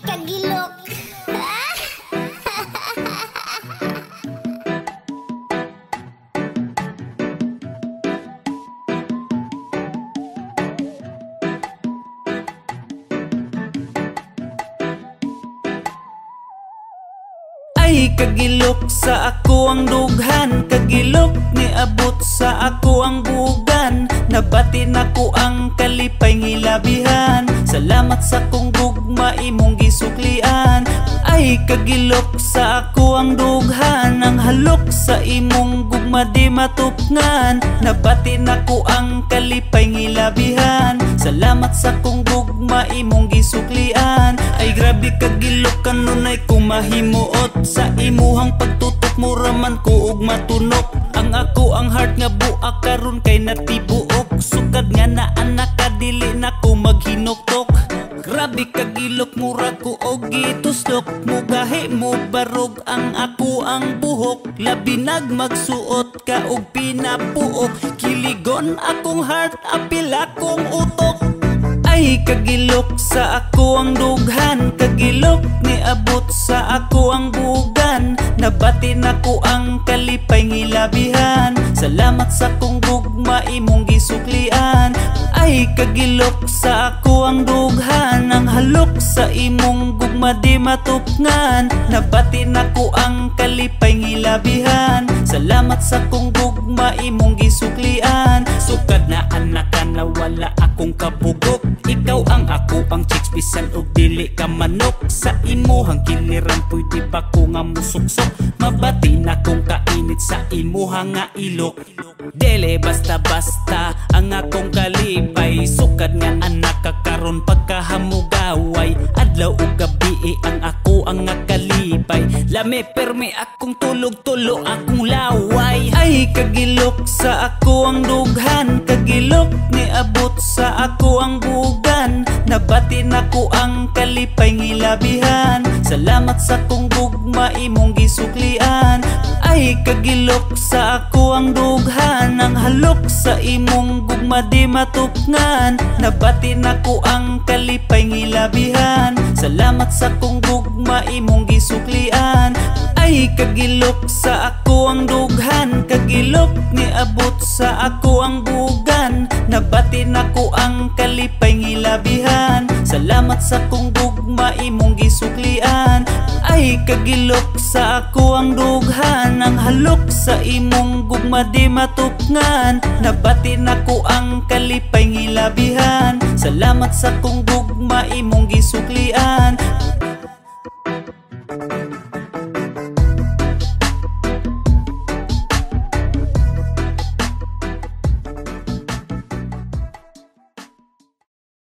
Kagilok. Ay kagilok sa ako ang dughan Kagilok ni abot sa ako ang bugan Nabati na ko ang kalipay ngilabihan Salamat sa kong Kagilok sa ako ang dughan Ang halok sa imong gugma di matupngan. Nabati na ko ang kalipay ngilabihan. Salamat sa kong gugma imong gisuklian. Ay grabe kagilok kanunay kumahimuot Sa imuhang pagtutok mo raman ko og matunok. Ang ako ang heart nga buak karon kay natibuok kagilok mura ko og gitustok Mugahi mo barog ang ako ang buhok. Labi nagmagsuot ka og pinapuok. Kiligon akong heart apil akong utok. Ay kagilok sa ako ang dughan. Kagilok ni abot sa ako ang bugan. Nabati na ko ang kalipay ngilabihan. Salamat sa kong gugma imong gisuklian kagilok sa ako ang dughan Ang halok sa imong gugma di matupngan. Nabati na ko ang kalipay ngilabihan. Salamat sa kong gugma imong gisuklian. Sukad na anak ka na wala akong kabugok. Ikaw ang ako ang chicks bisan og dili ka manok. Sa imuhang kiliran pwede pa ko nga musuksok. Mabati na kong kainit sa imuha nga ilok Dele basta basta ang akong kalipay. Sukad nga anak ka karon pagkahamugaway. Adlaw ug gabi ang ako ang nga kalipay Lame perme akong tulog-tulo akong laway. Ay kagilok sa ako ang dughan. Kagilok ni abot sa ako ang bugan. Nabati na ko ang kalipay ngilabihan. Salamat sa kong gugma imong gisuklian. Ay kagilok sa ako ang dughan Ang halok sa imong gugma di matupngan. Nabati na ko ang kalipay ngilabihan. Salamat sa kong gugma imong gisuklian. Ay kagilok sa ako ang dughan. Kagilok ni abot sa ako ang bugan. Nabati na ko ang kalipay ngilabihan. Salamat sa kong gugma imong gisuklian Ay kagilok sa ako ang dughan Ang halok sa imong gugma di matupngan. Nabati na ko ang kalipay ngilabihan. Salamat sa kong gugma imong gisuklian